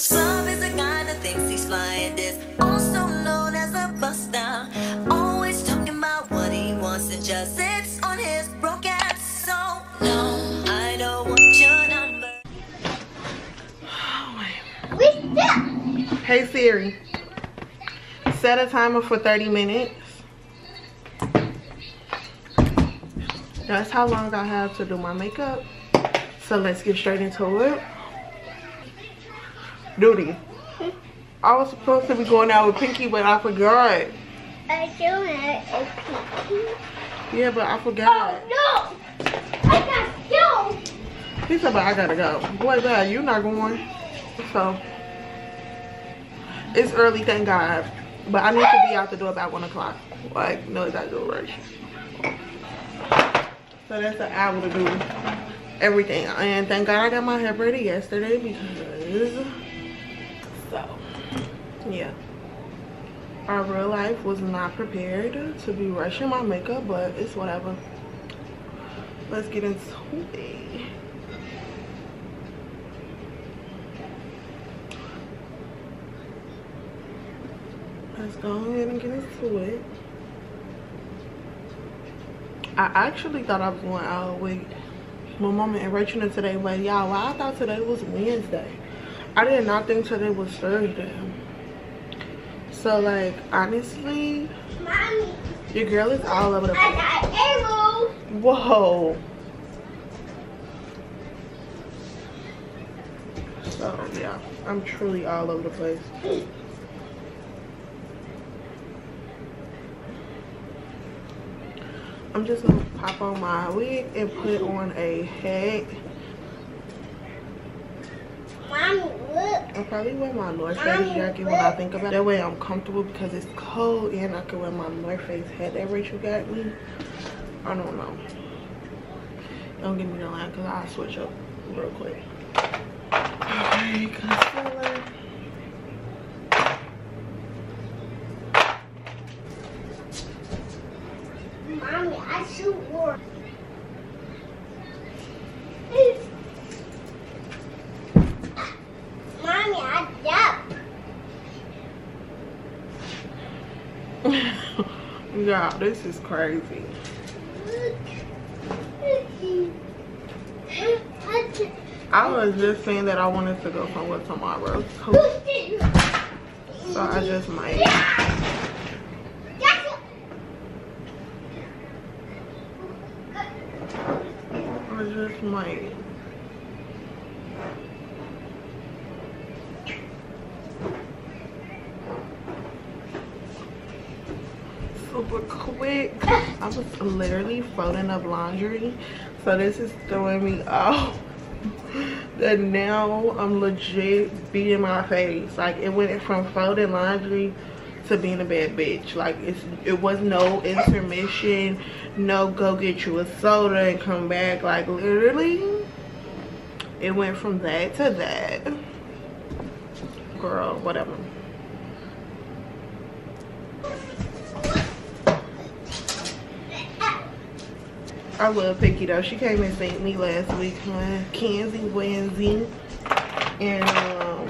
sub is a guy that thinks he's flying this, also known as a buster. Always talking about what he wants and just sits on his broke ass. So no, I don't your number. Hey Siri, set a timer for 30 minutes. That's how long I have to do my makeup. So let's get straight into it. Duty. I was supposed to be going out with Pinky, but I forgot. I have pinky. Yeah, but I forgot. Oh no! I got killed! He said, but I gotta go. Boy, bad, you're not going. So, it's early, thank God. But I need to be out the door about 1 o'clock. Like, no exaggeration. So that's an hour to do everything. And thank God I got my hair ready yesterday because, yeah. Our real life was not prepared to be rushing my makeup, but it's whatever. Let's get into it. Let's go ahead and get into it. I actually thought I was going out with my mom and Rachel today, but y'all, I thought today was Wednesday. I did not think today was Thursday. So, like, honestly, Mommy, your girl is all over the I place. got arrows. Whoa. So, yeah, I'm truly all over the place. I'm just gonna pop on my wig and put on a hat. Mommy, look. I'll probably wear my North Face jacket when I think about it. That way I'm comfortable because it's cold and I can wear my North Face hat that Rachel got me. I don't know. Don't get me the line because I'll switch up real quick. Okay, concealer. Mommy, I shoot war. Mommy, I jump. yeah, this is crazy. I was just saying that I wanted to go somewhere tomorrow. So, so I just might. I just might. Super quick. I was literally folding up laundry. So this is throwing me off. that now I'm legit beating my face. Like it went from folding laundry to being a bad bitch. Like it's it was no intermission, no go get you a soda and come back. Like literally, it went from that to that. Girl, whatever. I love Pinky though. She came and seen me last week, huh? Kenzie Wednesday. And um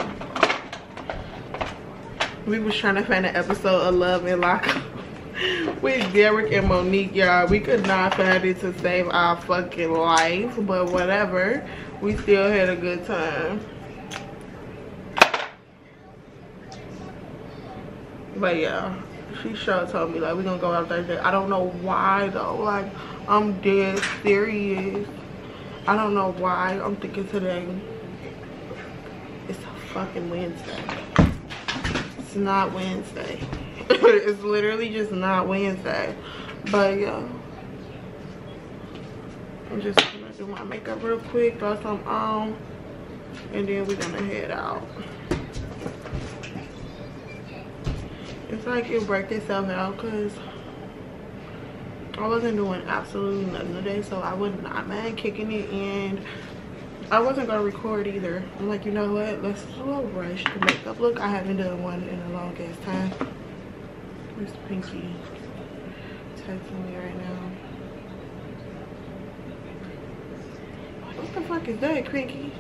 we was trying to find an episode of Love and Lock with Derek and Monique, y'all. We could not find it to save our fucking life, but whatever. We still had a good time. But yeah, she sure told me like we gonna go out Thursday. I don't know why though. Like I'm dead serious. I don't know why I'm thinking today. It's a fucking Wednesday. It's not Wednesday. it's literally just not Wednesday. But yeah. I'm just gonna do my makeup real quick, throw some on, and then we're gonna head out. It's like it worked itself out because I wasn't doing absolutely nothing today, so I would not mind kicking it and I wasn't gonna record either. I'm like, you know what? Let's do a rush the makeup look. I haven't done one in a long ass time. Where's Pinky? Texting me right now. What the fuck is that, Pinky?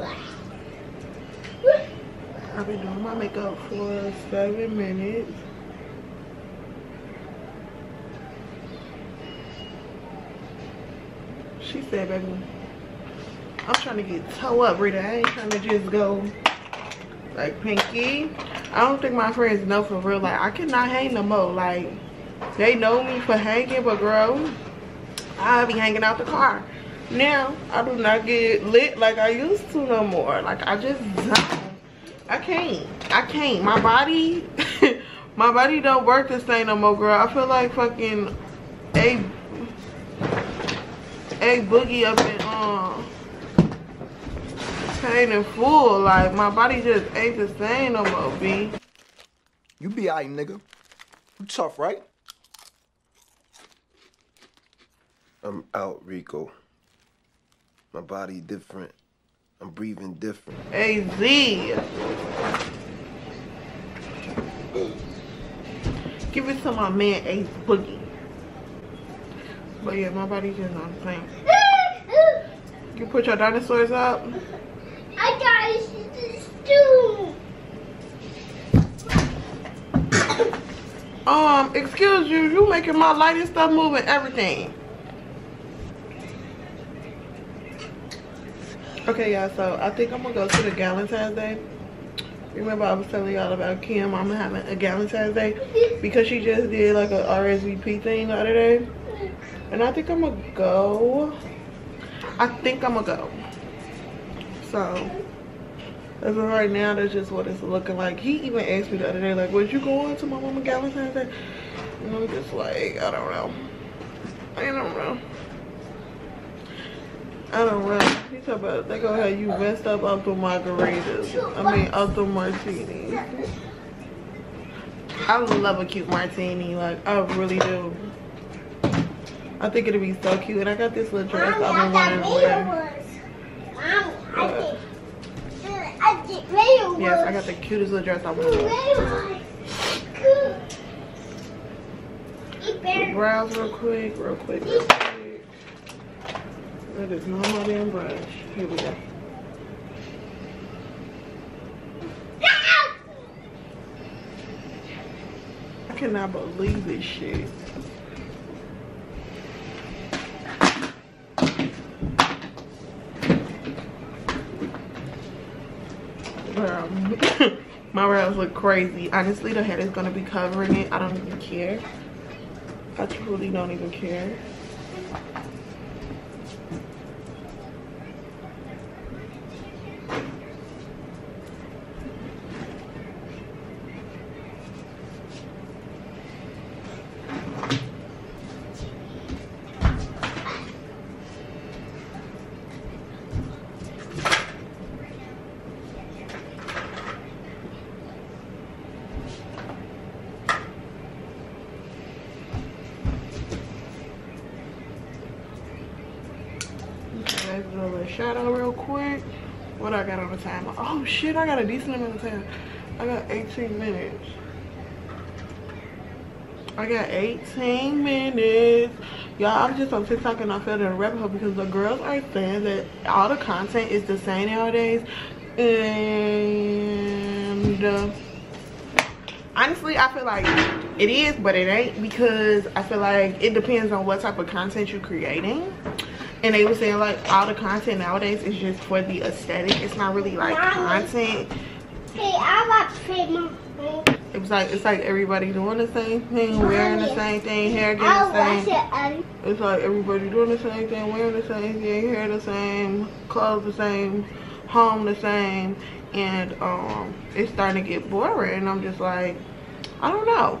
I've been doing my makeup for seven minutes. She said, baby, I'm trying to get toe up, Rita. I ain't trying to just go like Pinky. I don't think my friends know for real. Like, I cannot hang no more. Like, they know me for hanging, but girl, I be hanging out the car. Now, I do not get lit like I used to no more. Like, I just don't. I can't. I can't. My body, my body don't work the same no more, girl. I feel like fucking a, a boogie up in, um, pain and full. Like, my body just ain't the same no more, B. You be alright, nigga. You tough, right? I'm out, Rico. My body different. I'm breathing different. AZ. Give it to my man Ace Boogie. But yeah, my body just not the same. You put your dinosaurs up. I got this too. Um, excuse you, you making my lighting stuff move and everything. Okay, y'all, so I think I'm gonna go to the Galentine's Day. Remember I was telling y'all about Kim, I'm having a Galentine's Day because she just did like a RSVP thing the other day. And I think I'm gonna go. I think I'm gonna go. So, as of right now, that's just what it's looking like. He even asked me the other day, like, would you go on to my mama Galentine's Day? And I'm just like, I don't know. I don't know. I don't know. He talk about they gonna have you messed up the margaritas. I mean, the martinis. I love a cute martini. Like, I really do. I think it'll be so cute. And I got this little dress Mommy, I've I been wanting to wear. I did. I. Yes, I got the cutest little dress I want to wear. Radio ones. Good. Eat better. Brows real quick, real quick, real quick. That is not my damn brush. Here we go. I cannot believe this shit. My brows look crazy. Honestly, the head is gonna be covering it. I don't even care. I truly don't even care. Okay, let's do a little shadow real quick. What I got on the timer? Shit, I got a decent amount of time. I got 18 minutes. I got 18 minutes. Y'all, I'm just on TikTok and I fell in a rabbit hole because the girls are saying that all the content is the same nowadays. And uh, honestly, I feel like it is, but it ain't because I feel like it depends on what type of content you're creating. And they were saying like all the content nowadays is just for the aesthetic. It's not really like content. Hey, I say It was like it's like everybody doing the same thing, wearing the same thing, hair getting the watch same. It's like everybody doing the same thing, wearing the same thing, hair the same, clothes the same, home the same, and um, it's starting to get boring. And I'm just like, I don't know.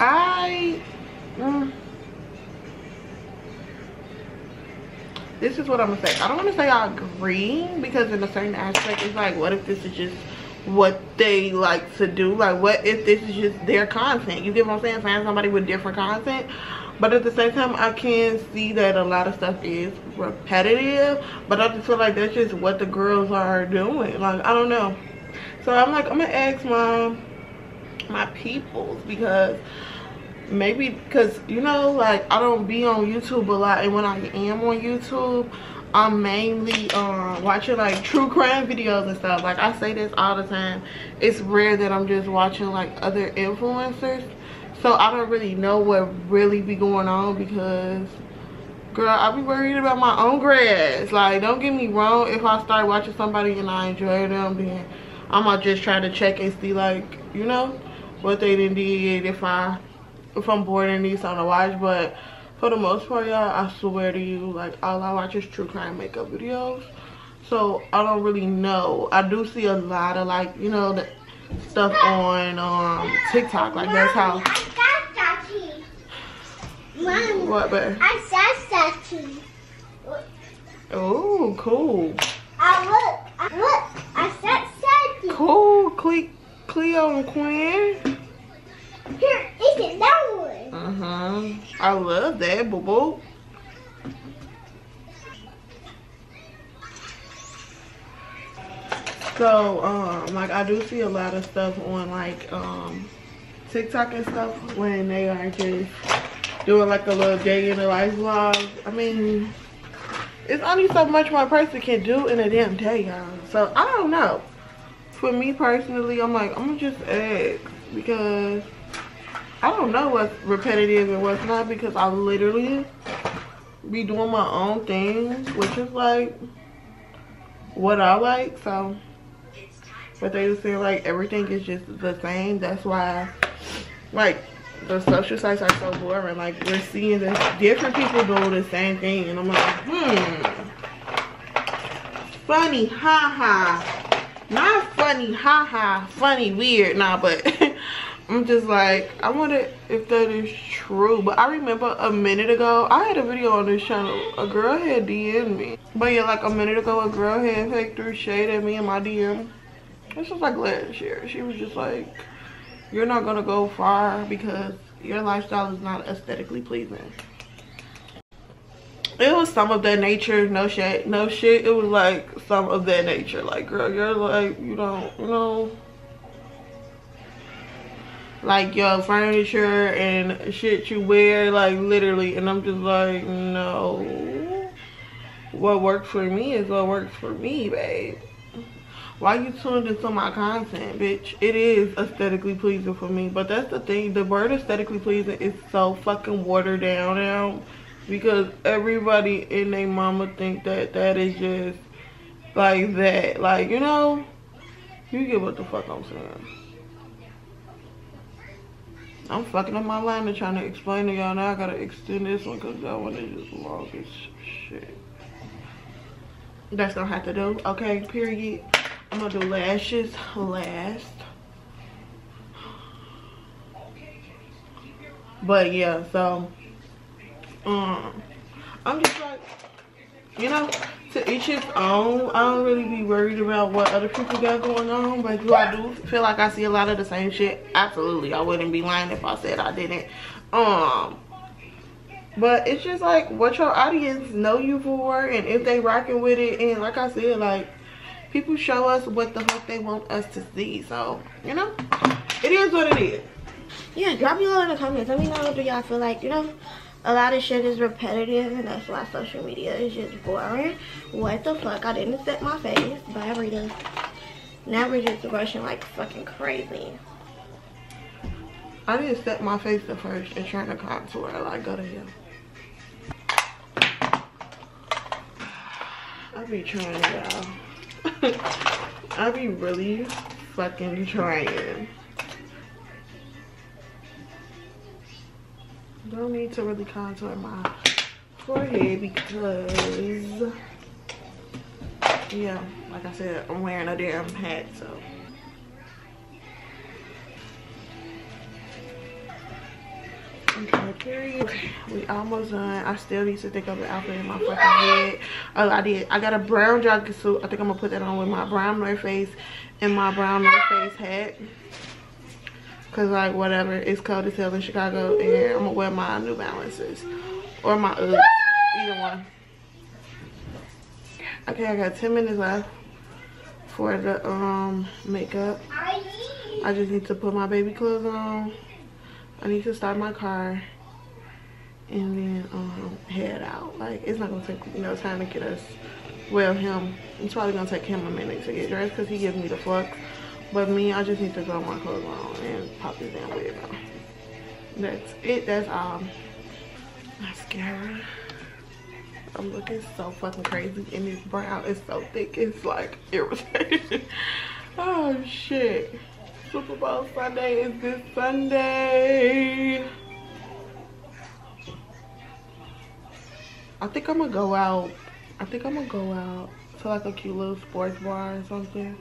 I. Mm, this is what I'm gonna say. I don't want to say I agree because in a certain aspect, it's like, what if this is just what they like to do? Like, what if this is just their content? You get what I'm saying? Find somebody with different content. But at the same time, I can see that a lot of stuff is repetitive. But I just feel like that's just what the girls are doing. Like, I don't know. So I'm like, I'm gonna ask my my peoples because maybe because you know like i don't be on youtube a lot and when i am on youtube I'm mainly um, watching like true crime videos and stuff. Like I say this all the time. It's rare that I'm just watching like other influencers. So I don't really know what really be going on because girl, I be worried about my own grass. Like don't get me wrong, if I start watching somebody and I enjoy them, then I'ma just try to check and see like, you know, what they did if I if I'm bored and need something to watch. But for the most part, y'all, I swear to you, like all I watch is true crime makeup videos. So I don't really know. I do see a lot of like, you know, the stuff on um TikTok. Like that's how I got Sachi. Mom, what but I saw Sachi. oh cool. I look. I look. I saw Sachi. Cool Cle Cleo and Quinn. Here, it's another one. Uh-huh. I love that, boo boo. So, um, like I do see a lot of stuff on like um TikTok and stuff when they are just doing like a little day in the life vlog. I mean, it's only so much one person can do in a damn day, y'all. So I don't know. For me personally, I'm like, I'm gonna just ask because I don't know what's repetitive and what's not because I literally be doing my own things, which is like what I like. So, but they just saying like everything is just the same. That's why, like, the social sites are so boring. Like, we're seeing the different people do the same thing, and I'm like, hmm, funny, haha. Not funny, haha. Funny, weird, nah, but. I'm just like, I wonder if that is true. But I remember a minute ago, I had a video on this channel. A girl had DM'd me. But yeah, like a minute ago, a girl had fake threw shade at me in my DM. This was like last year. She was just like, you're not going to go far because your lifestyle is not aesthetically pleasing. It was some of that nature, no shit, no shit. It was like some of that nature. Like, girl, you're like, you don't, you know like your furniture and shit you wear like literally. And i'm just like no. What works for me is what works for me babe. Why you tuned into my content bitch? It is aesthetically pleasing for me. But that's the thing. The word aesthetically pleasing is so fucking watered down now. Because everybody in their mama think that that is just like that. Like you know you get what the fuck i'm saying I'm fucking up my line and trying to explain to y'all. Now I gotta extend this one because that one is just long as shit. That's gonna have to do. Okay, period. I'm gonna do lashes last. But yeah, so um I'm just like you know, to each his own. I don't really be worried about what other people got going on. But do I do feel like I see a lot of the same shit? Absolutely. I wouldn't be lying if I said I didn't. Um but it's just like what your audience know you for and if they rocking with it and like I said, like people show us what the fuck they want us to see. So, you know, it is what it is. Yeah, drop me below in the comments. Let me know do y'all feel like, you know, a lot of shit is repetitive and that's why social media is just boring. What the fuck? I didn't set my face. Bye, Rita. Now we're just rushing like fucking crazy. I didn't set my face at first and trying to contour. Like, go to hell. I be trying, y'all. I be really fucking trying. Don't need to really contour my forehead because, yeah, like I said, I'm wearing a damn hat, so. Okay, period. We almost done. I still need to think of an outfit in my fucking head. Oh, I did. I got a brown jogging suit. I think I'm gonna put that on with my brown North Face and my brown North Face hat. Cause like whatever, it's cold as hell in Chicago and I'm gonna wear my New Balances. Or my Uggs, either one. Okay, I got 10 minutes left for the um makeup. I just need to put my baby clothes on. I need to start my car. and then um, head out. Like it's not gonna take you know time to get us. Well, him. It's probably gonna take him a minute to get dressed because he gives me the flux. But me, I just need to throw my clothes on and pop this damn wig on. That's it. That's all. Mascara. I'm looking so fucking crazy and this brow is so thick. It's like irritating. oh shit. Super Bowl Sunday is this Sunday. I think I'm gonna go out. I think I'm gonna go out to like a cute little sports bar or something.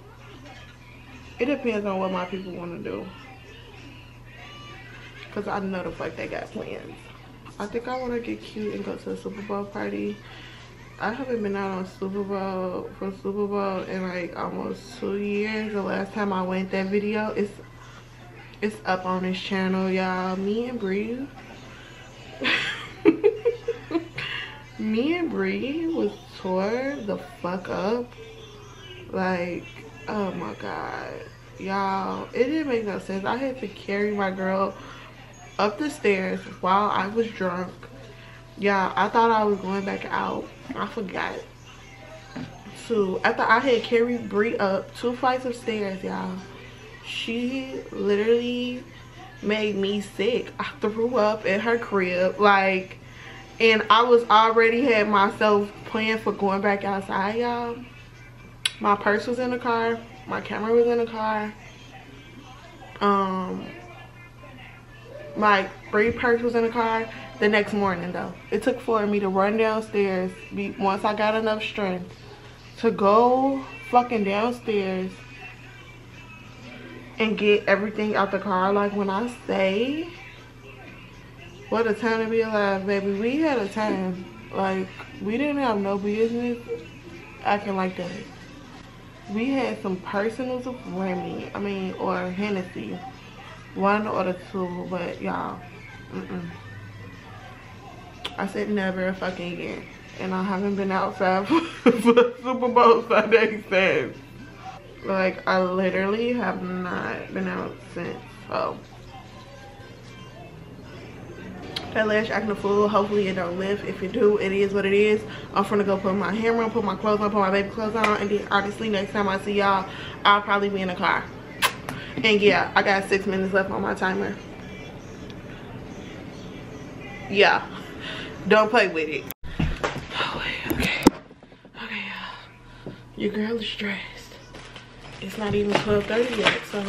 It depends on what my people want to do. Cause I know the fuck they got plans. I think I want to get cute and go to a Super Bowl party. I haven't been out on Super Bowl for Super Bowl in like almost two years. The last time I went that video, it's it's up on this channel, y'all. Me and Bree. me and Bree was tore the fuck up. Like, oh my god. Y'all, it didn't make no sense. I had to carry my girl up the stairs while I was drunk. Yeah, I thought I was going back out. I forgot to, after I had carried Bree up two flights of stairs, y'all, she literally made me sick. I threw up in her crib, like, and I was already had myself planned for going back outside, y'all. My purse was in the car. My camera was in the car. Um, my Bree purse was in the car the next morning though. It took for me to run downstairs be, once I got enough strength to go fucking downstairs and get everything out the car. Like when I say, what a time to be alive, baby. We had a time. Like we didn't have no business acting like that. We had some personals of Remy, I mean, or Hennessy one or the two, but y'all, mm -mm. I said never fucking again. And I haven't been outside for, for Super Bowl Sunday since. Like, I literally have not been out since. So, that lash acting a fool. Hopefully it don't lift. If it do, it is what it is. I'm gonna go put my hair on, put my clothes on, put my baby clothes on, and then obviously next time I see y'all, I'll probably be in the car. And yeah, I got six minutes left on my timer. Yeah, don't play with it. Oh, okay, okay, y'all. Your girl is stressed. It's not even 12.30 yet, so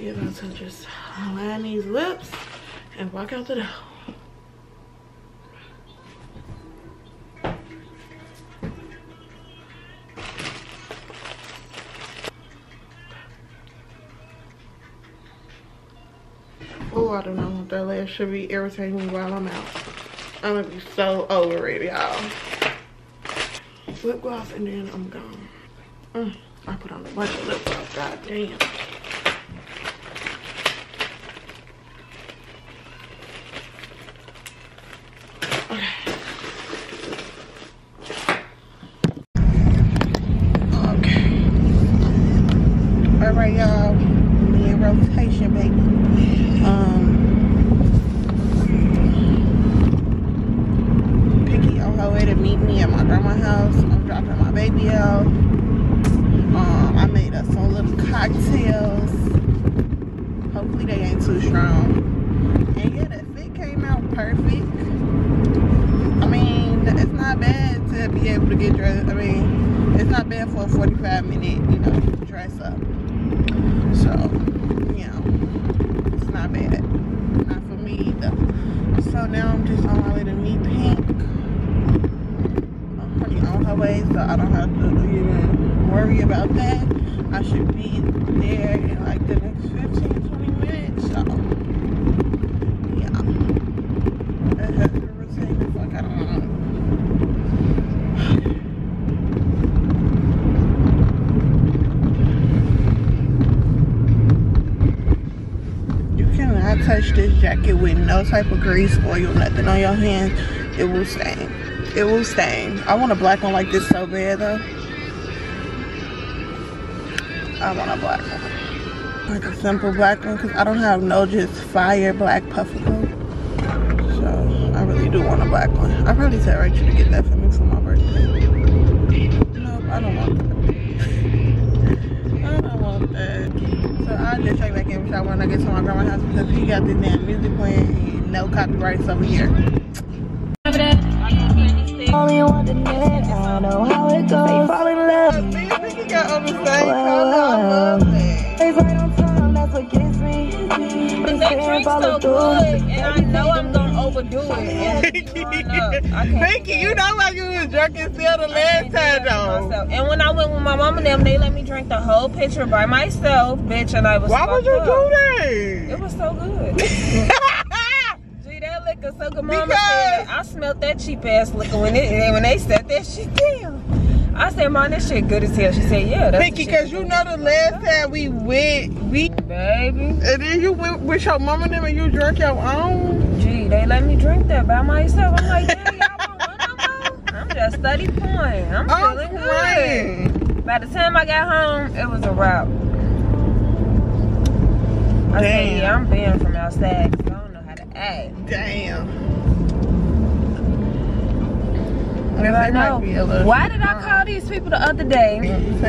we're about to just line these lips and walk out the door. Oh, I don't know. That lash should be irritating me while I'm out. I'm gonna be so over it, y'all. Lip gloss and then I'm gone. Mm, I put on a bunch of lip gloss. God damn. This jacket with no type of grease, oil, nothing on your hands, it will stain. It will stain. I want a black one like this so bad though. I want a black one. Like a simple black one because I don't have no just fire black coat. So I really do want a black one. I probably tell Rachel to get that for me just check back in with y'all when I get to my grandma's house because he got this damn music playing and no copyrights over here. Only want the net, I know how it goes. Fall in love. Me and Vicky got on the same color. I love that. It's right on time, that's what gets me. But that drink's so good, and I know I'm it. And it's growing up. I can't Vicky, you know like you was drinking still the last time though. myself. And when I went with my mom and them, they let me drink the whole pitcher by myself, bitch, and I was Why would you up. do that? It was so good. Gee, that liquor so good. Mama Because- said I smelled that cheap ass liquor when it when they said that shit down. I said, Mom, this shit good as hell." She said, "Yeah, that's Vicky, cause you know the last time we went, we baby." and then you went with your mom and them and you drank your own. They let me drink that by myself. I'm like, damn, y'all want one? I'm just study point. I'm I'm feeling good. By the time I got home, it was a wrap. I said, Damn. yeah, I'm banned from outside I don't know how to act. Damn. But I know. be a little- Why did I call these people the other day?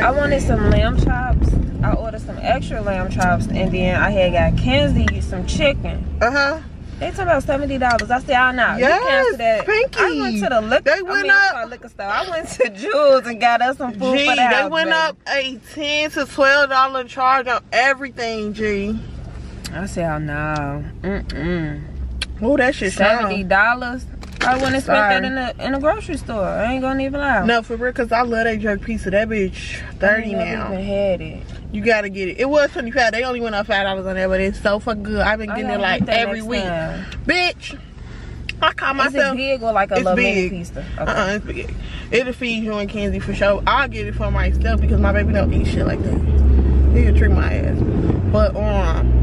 I wanted some lamb chops. I ordered some extra lamb chops, and then I had got Kenzie some chicken. Uh huh. They talking about seventy dollars. I said, "Oh no, Yes, you that." Pinky. I went to the liquor. They I went mean, up- liquor store. I went to Jules and got us some food G, for the they house. went baby. up a ten to twelve dollar charge on everything. G. I said, "Oh no, mm mm, Oh, that shit seventy dollars." I wouldn't spent that in the in a grocery store. I ain't gonna even lie. No, for real, cause I love that jerk pizza. That bitch thirty I ain't now. Even had it. You gotta get it. It was twenty five. They only went up five dollars on there, but it's so fucking good. I've been getting it like every week. time. Bitch, I call Is it myself. big or like a It's little big. pizza? Okay. Uh-uh, it's big. It'll feed you and Kenzie for sure. I'll get it for myself because my baby don't eat shit like that. He can treat my ass. But um,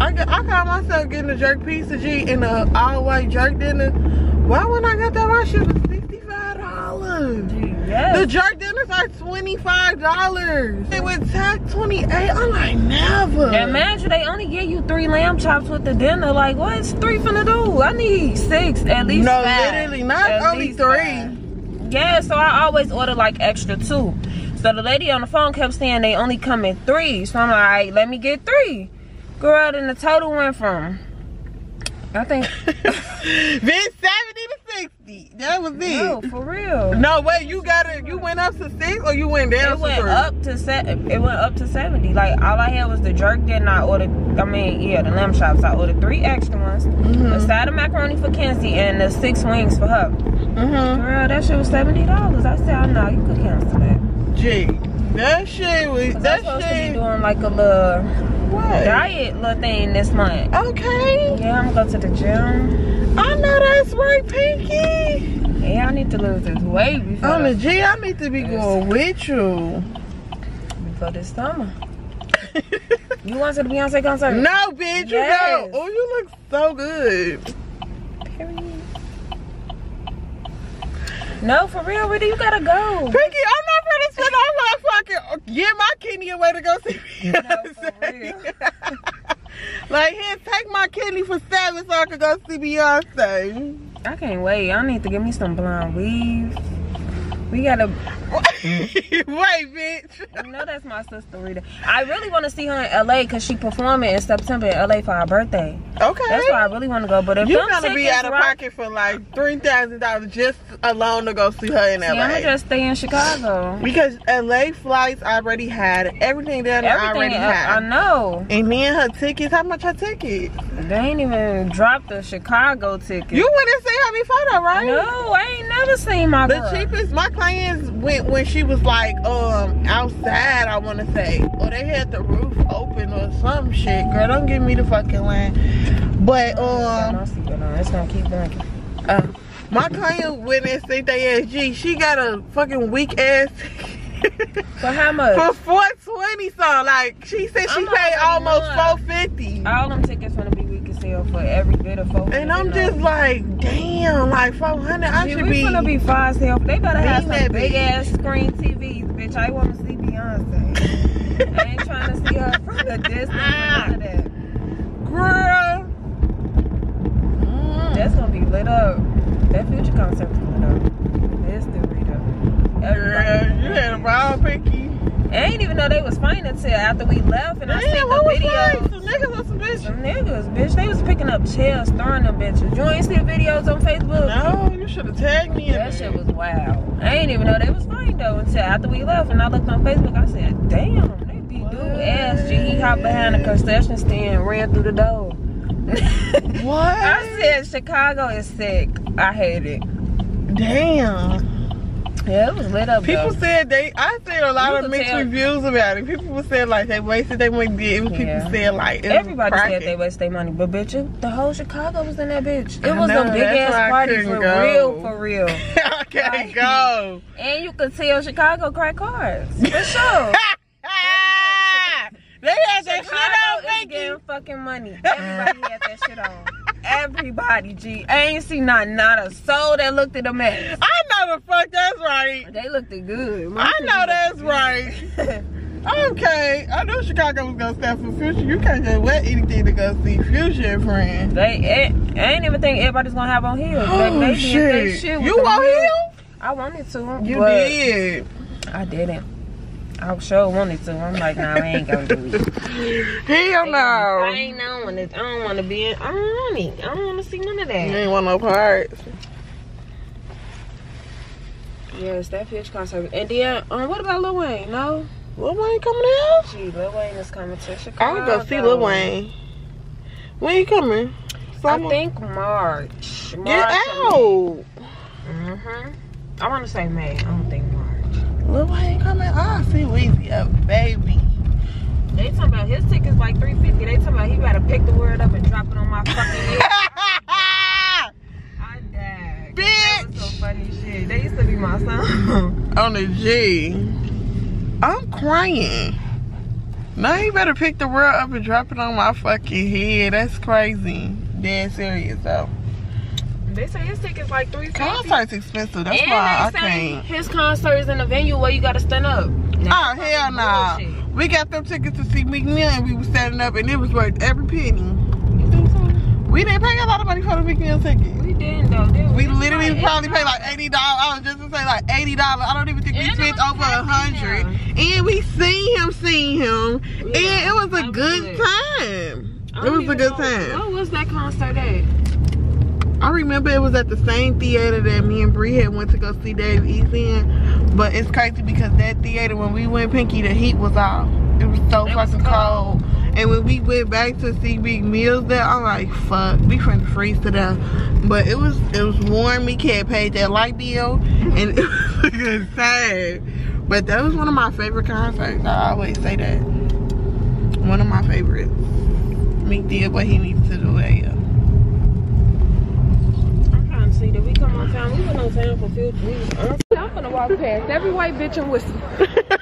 I got, I call myself getting a jerk pizza G and a all white jerk dinner. Why when I got that my shit was sixty five dollars? Yes. The jerk dinners are twenty five dollars. It would tax twenty eight. I'm like never. And imagine they only give you three lamb chops with the dinner. Like, what's three finna do? I need six, at least No, five. literally, not At only three. five. Yeah, so I always order like extra two. So the lady on the phone kept saying they only come in three. So I'm like, let me get three. Girl, then the total went from, I think, Then seventy to sixty. That was it. no, for real. No, wait, you got it. You went up to six or you went down It to went three? up to se- It went up to seventy. Like all I had was the jerk. Then I ordered. I mean, yeah, the lamb chops. I ordered three extra ones, Mm-hmm. a side of macaroni for Kenzie, and the six wings for her. Mm-hmm. Girl, that shit was seventy dollars. I said, oh, no, you could cancel that. G. That shit was. That supposed to be shit. doing like a little What? diet little thing this month. Okay. Yeah, I'm gonna go to the gym. I know that's right, Pinky. Yeah, I need to lose this weight before, On the G, I need to be going with you. before this summer. You want to the Beyonce concert? No, bitch, you Yes. don't. Oh, you look so good. Period. No, for real, Rita, you gotta go. Pinky, I'm not gonna spend all my fucking give my kidney away to go see No, Beyonce. like, here, take my kidney for seven so I can go see Beyonce. I can't wait. I need to get me some blonde weave. We gotta, Wait, bitch. know, that's my sister Rita. I really want to see her in LA because she performing in September in LA for her birthday. Okay. That's why I really want to go. But if you're gonna be out of rock- pocket for like three thousand dollars just alone to go see her in See, I'm gonna just stay in Chicago. because LA flights already had everything down there already Everything, I, I had. know. And then her tickets, how much her tickets? They ain't even dropped the Chicago ticket. You wouldn't see her before though, right? No, I ain't never seen my The girl. cheapest my clients went when she was like um outside, I wanna say. Or they had the roof open or some shit. Girl, don't give me the fucking line. But um don't see. It's gonna keep drinking. Uh, my client went and seen they SG. She got a fucking weak ass for how much? for four twenty something. Like she said she I'm paid almost mine. four fifty. All them tickets gonna be for every bit of four. And I'm just like, damn, like 400. I should we be. gonna be five self. They better have some big, big ass screen TVs, bitch. I want to see Beyonce. I ain't trying to see her from the distance. Ah. Girl, mm. that's gonna be lit up. That future concert is lit up. It's the reader. You had a wild until after we left and I seen the was video. like? Some niggas or some bitches? Some niggas, bitch. They was picking up chairs, throwing them bitches. You ain't see the videos on Facebook? No, you should have tagged me That it. shit was wild. I ain't even know they was fine though until after we left and I looked on Facebook. I said, damn, they be dude ass G. He hopped behind the concession stand ran through the door. What? I said Chicago is sick. I hate it. Damn. Yeah, it was lit up People though. said they. I seen a lot of mixed tell- reviews about it. People were saying like they wasted their money. It was people Yeah. saying like it was Everybody said they waste their money, but bitch, it, the whole Chicago was in that bitch. It I was know, a big that's why I ass party for go. real, for real. I can't Like- go. And you could tell Chicago crack cars for sure. they had that shit on Mickey. getting fucking money. Everybody had that shit on. Everybody, G. I ain't see not not a soul that looked at a mess. I the fuck that's right. They looked it good. My I know that's right. Okay, I knew Chicago was gonna stand for Future. You can't just let anything to go see Future, friend. They, eh, I ain't even think everybody's gonna have on heels. Oh Like, they did they shit! shit you want heels. him? I wanted to. You did. I didn't. I sure wanted to. I'm like, nah, I ain't gonna do it. Hell no. I don't want to. I don't want to be in. I don't want it. I don't want to see none of You that. ain't want no parts. Yes, that fish concert. And then, um, what about Lil Wayne? No, Lil Wayne coming out? gee, Lil Wayne is coming to I Chicago. wanna go see Lil Wayne. When you coming? I think March. March Get out. Mhm. I want to say May. I don't think March. Lil Wayne coming? I see Weezy up, baby. They talking about his ticket's like three fifty. They talking about he better pick the word up and drop it on my fucking head. I died. That was so funny shit. They used to be my song. On the G. I'm crying. Now you better pick the world up and drop it on my fucking head. That's crazy. Dead serious though. they say his ticket's like three. Concert's expensive. That's and why I say can't. his concert is in a venue where you gotta stand up. Now, Oh hell nah. We got them tickets to see Meek Mill and we was standing up and it was worth every penny. You think so? We didn't pay a lot of money for the Meek Mill ticket. We though. We literally like- probably paid like eighty dollars. I was just gonna say like eighty dollars. I don't even think we spent over a hundred. And we seen him, seen him, and it was a good good. time. It was a good know- time. What was that concert at? I remember it was at the same theater that me and Bree had went to go see Dave East in. But it's crazy because that theater when we went Pinky, the heat was off. It was so It was fucking cold. cold. And when we went back to see Big Meals there, I'm like, fuck, we finna freeze to death. But it was it was warm. We can't pay that light bill, and it was a good time. But that was one of my favorite concerts. I always say that. One of my favorites. Meek did what he needs to do. Yeah. I'm trying to see that we come on time. We went on time for 50. We was. I'm gonna walk past every white bitch and whistle.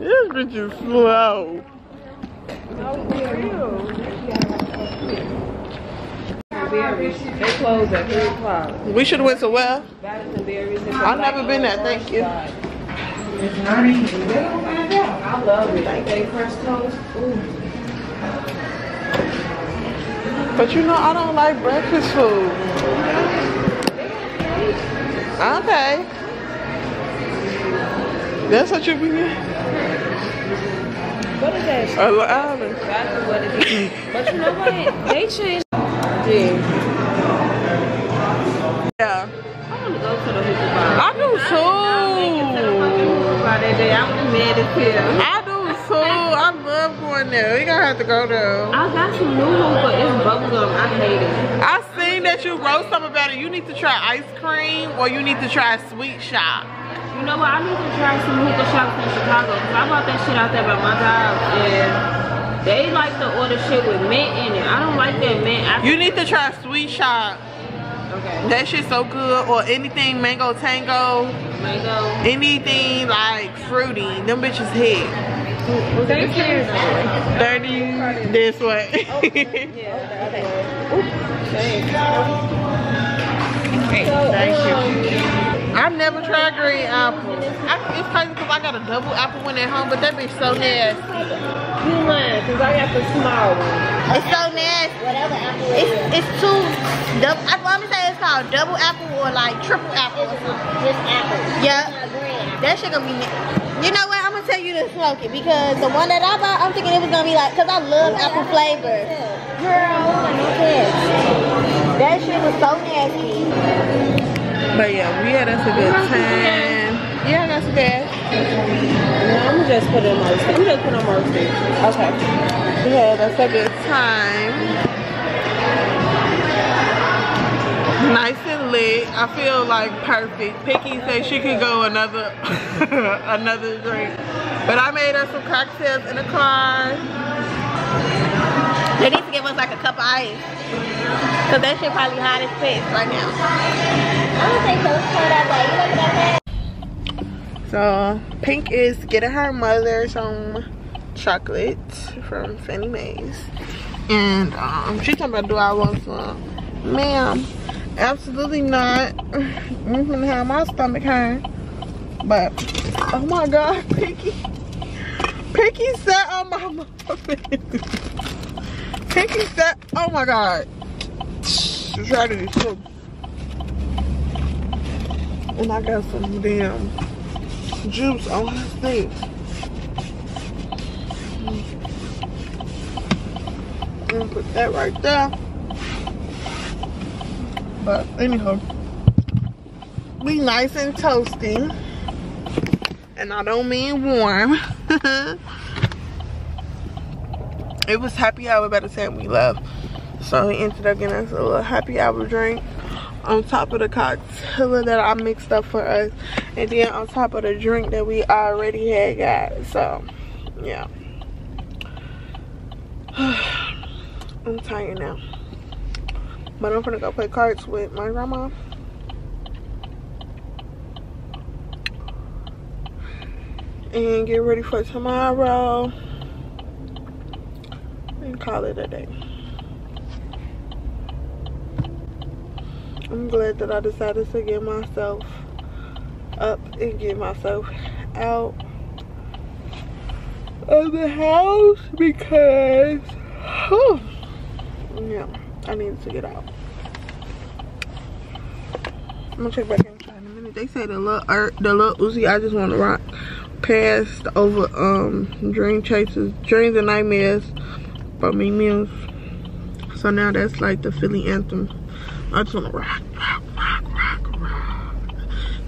this bitch is slow. They close at 3 o'clock. We should have went to well. I've never been there. Thank you. I love it. Like they French toast. Ooh. But you know, I don't like breakfast food. Okay. That's what you be getting? What is that? A Long Island. That's what it is. but you know what? They changed. Yeah. Yeah. I want to go to the hookah bar. I do too. By that I was mad as hell. I do too. I love going there. We gonna have to go there. I got some new hookah. It's bubblegum. I hate it. I seen that you wrote something about it. You need to try ice cream or you need to try sweet shop. You know what? I need to try some hookah shops in Chicago because I bought that shit out there by my job and they like to order shit with mint in it. I don't like that mint. I, You need to try sweet shop. okay. That shit's so good. Or anything mango tango. Mango. Anything like fruity. Them bitches hit. Thank you. 30 this way. Thank you. I've never tried green apple. I, it's crazy because I got a double apple one at home, but that bitch so nasty. You lying because I got the small one. It's so nasty. Whatever apple it It's is. it's two double. I want to say it's called double apple or like triple apple something. Just apple. Yeah. Not green apple. That shit gonna be. You know what? I'm gonna tell you to smoke it because the one that I bought, I'm thinking it was gonna be like, cause I love apple flavor. Girl, no kids. That shit was so nasty. But yeah, we had us a good time. Yeah, I got some gas. I'm just put it in my receipt. I'm just put on my receipt. Okay. We had us a good time. Nice and lit. I feel like perfect. Pinky said she could go another another drink. But I made us some cocktails in the car. They need to give us like a cup of ice. Cause that shit probably hot as piss right now. I don't think so. It's cold outside. So Pink is getting her mother some chocolate from Fannie May's. And um, she's talking about do I want some? Ma'am, absolutely not. I'm gonna have my stomach hurt. But oh my god, Pinky. Pinky sat on my muffin. Pinky sat oh my god. Try to do so. And I got some damn juice on her thing. Gonna put that right there. But anyhow, we nice and toasty. And I don't mean warm. it was happy hour by the time we left. So he ended up getting us a little happy hour drink on top of the cocktail that I mixed up for us. And then on top of the drink that we already had got. So, yeah. I'm tired now. But I'm gonna go play cards with my grandma. And get ready for tomorrow. Call it a day. I'm glad that I decided to get myself up and get myself out of the house because yeah I needed to get out. I'm gonna check back in. A minute they say the little er, the little Uzi I just want to rock past over um dream chasers dreams and nightmares by Meek Mills so now that's like the Philly anthem. I just want to rock rock rock rock rock.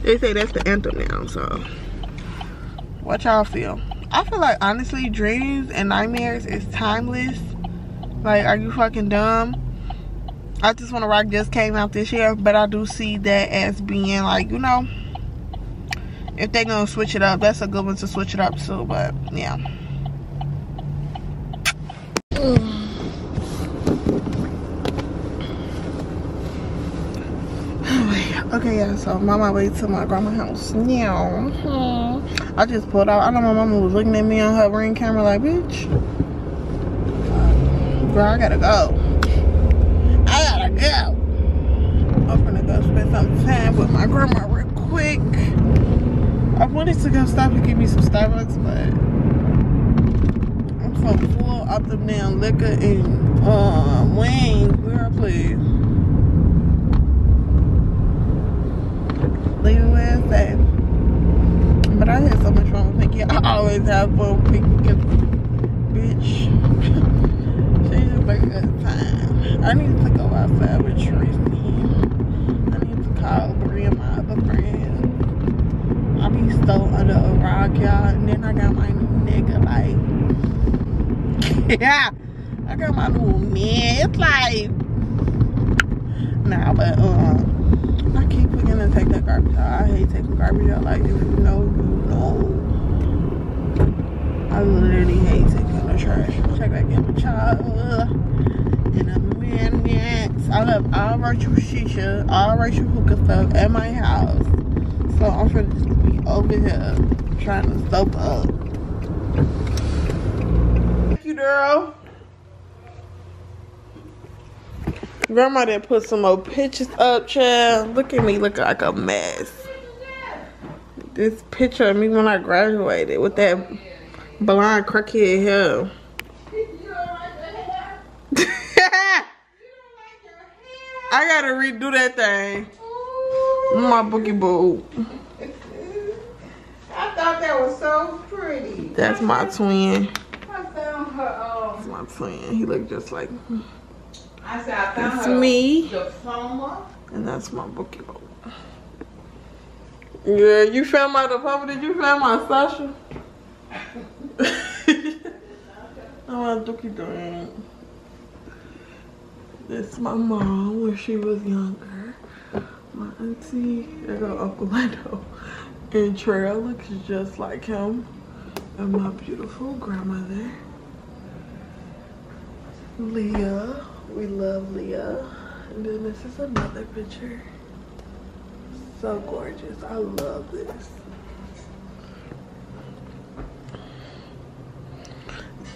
They say that's the anthem now so. What y'all feel? I feel like honestly dreams and nightmares is timeless. Like are you fucking dumb? I just want to rock just came out this year but I do see that as being like you know if they're gonna switch it up that's a good one to switch it up to but yeah Okay, yeah, so I'm on my way to my grandma's house now. Hmm. I just pulled out. I know my mama was looking at me on her ring camera like, bitch. Girl, I gotta go. I gotta go. I'm gonna go spend some time with my grandma real quick. I wanted to go stop and get me some Starbucks, but I'm so full of the damn liquor and um, wings. Girl, please. leave it where it's at. But I had so much fun with Pinky. I always have fun with Pinky because, bitch, she just like a good time. I need to go outside with Tracy. I need to call Brie and my other friends. I be so under a rock, y'all. And I got my new nigga, like, yeah. I got my new man. It's like, nah, but, um, I keep forgetting to take that garbage out. I hate taking garbage out like this. You know, you know. I literally hate taking the trash. Check back in with y'all in a minute. I love all Rachel shisha, all Rachel hookah stuff at my house. So I'm gonna just be over here trying to soap up. Thank you, girl. Grandma didn't put some more pictures up, child. Look at me looking like a mess. This picture of me when I graduated with that blonde crackhead hair. I gotta redo that thing. My boogie boo. Thought that was so pretty. That's my twin. I found her. Um, That's my twin. He looked just like me. I said I found That's her me. diploma. And that's my bookie boat. Yeah, you found my diploma. Did you find my Sasha? oh, my dookie doing. This my mom when she was younger. My auntie, I got Uncle Lando. And Trey looks just like him. And my beautiful grandmother. Leah. We love Leah. And then this is another picture. So gorgeous. I love this.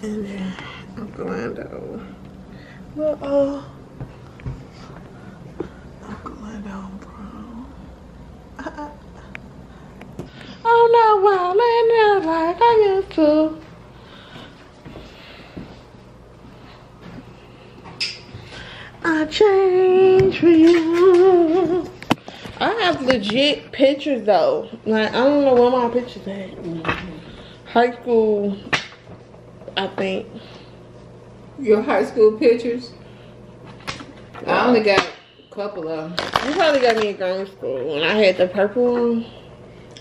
And then Uncle Lando. Well, uh, Uncle Lando, bro. I'm not wildin' out like I used to. I changed for you. I have legit pictures though. Like I don't know where my pictures at. Mm-hmm. High school, I think. Your high school pictures. I only got a couple of them. You probably got me in grade school when I had the purple one.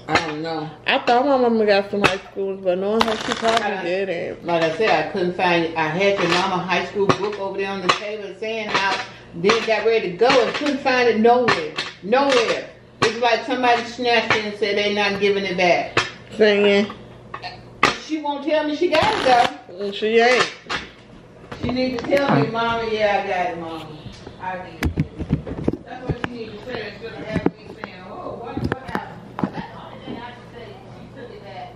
I don't know. I thought my mama got some high schools, but knowing her, she probably uh, didn't. Like I said, I couldn't find it. I had your mama high school book over there on the table saying how then got ready to go and couldn't find it nowhere. Nowhere. It's like somebody snatched it and said they're not giving it back. Singing, She won't tell me she got it though. Mm, she ain't. She need to tell me, Mama, yeah, I got it, Mama. I need it. That's what she need to say instead of having me saying, oh, what, what happened? That's the only thing I can say. She took it back.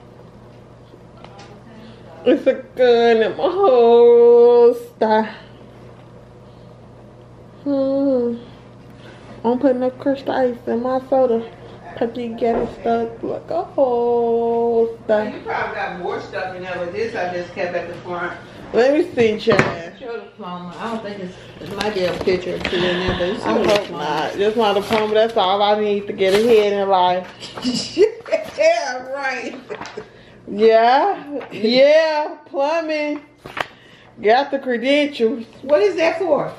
It's a gun in my holster. Hmm. I'm putting up crushed ice in my soda. Puppy getting stuck like a holster. You probably got more stuff in there, but this I just kept at the front. Let me see, Chad. Show the diploma. I don't think it's, it might be a picture or two in there, but it's I a hope diploma. not. Just my diploma. That's all I need to get ahead in life. yeah, right. Yeah, yeah, plumbing. Got the credentials. What is that for?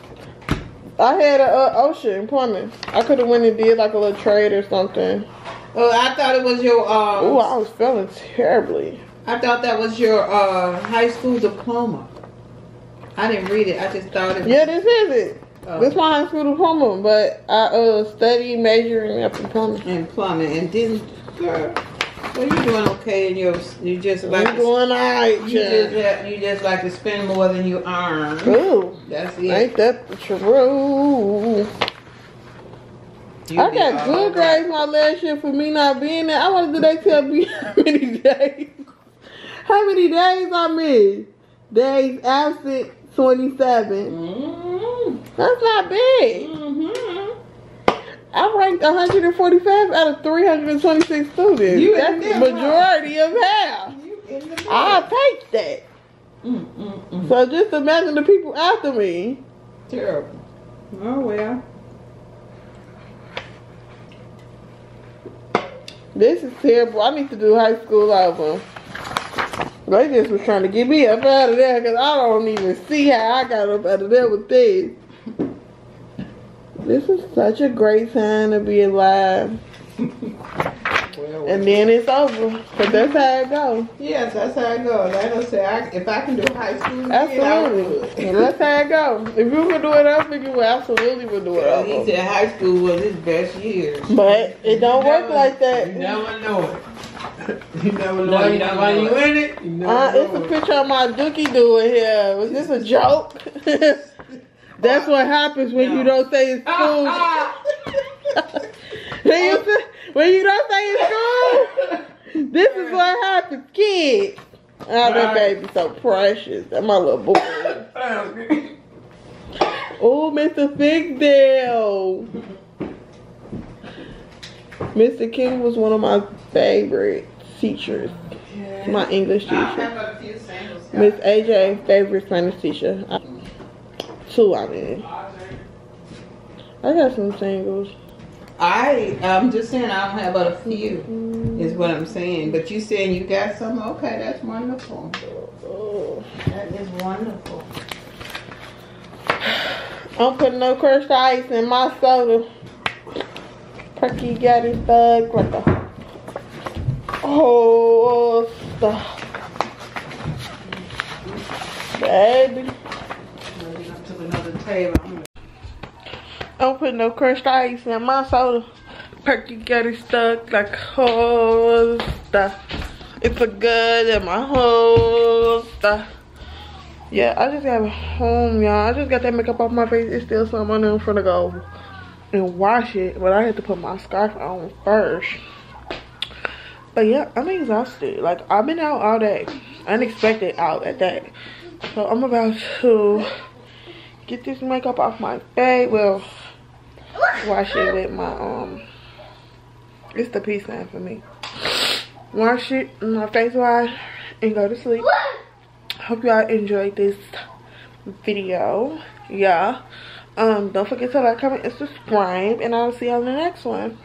I had a uh, ocean plumbing. I could have went and did like a little trade or something. Oh, I thought it was your, uh, Ooh, I was feeling terribly. I thought that was your, uh, high school diploma. I didn't read it. I just thought it Yeah, this is it. Oh. This my high school diploma, but I uh studied majoring up in plumbing. in plumbing and didn't, girl, well, you doing okay in your, you just like, I'm to, doing alright, you just, you just like to spend more than you earn. Ooh, That's it. ain't that truth? You I got good grades my last year for me not being there. I wanted to they tell me how many days, how many days I missed. Days absent, 27. Mm-hmm. That's not big. Mm-hmm. I ranked 145 out of 326 students. You in That's the there, majority of half. You in the I'll take that. Mm-mm-mm. So just imagine the people after me. Terrible. Oh well. This is terrible. I need to do high school over. They just was trying to get me up out of there because I don't even see how I got up out of there with this. This is such a great time to be alive. Well, And then it's over. But that's how it goes. yes, that's how it goes. Like I say, I, if I can do high school, again, I Absolutely. would. And that's how it goes. If you could do it over, you would absolutely would do it Well, He over. said high school was his best years. But it don't You work never- like that. You never know it. you never know No, it. you don't you in it, you never Uh, it's a picture of my dookie doing here. Was this a joke? That's what happens when you don't say it's school. Ah, when, you say, when you don't say it's school, this is what happens, kids. Oh, that Right. baby so precious. That my little boy. ah. Oh, Mr. Figsdale. Mr. King was one of my favorite teachers. My English teacher. have a few singles. Miss AJ, favorite Spanish teacher. I- two, I mean. I got some singles. I I'm just saying I don't have but a few mm-hmm. is what I'm saying. But you saying you got some? Okay, that's wonderful. Oh, That is wonderful. I'm putting no crushed ice in my soda. Perky got it stuck like a whole stuff. Baby. Moving up to another I'm gonna- I'm putting no crushed ice in my soda. Perky got it stuck like whole stuff. It's a good in my whole stuff. Yeah, I just got home, y'all. I just got that makeup off my face. It's still some on there. I'm finna go and wash it, but I had to put my scarf on first. But yeah, I'm exhausted. Like I've been out all day, unexpected out at that. So I'm about to get this makeup off my face. Well, wash it with my um. It's the peace sign for me. Wash it, my face wash, and go to sleep. Hope y'all enjoyed this video. Yeah. Um, don't forget to like, comment, and subscribe, and I'll see y'all in the next one.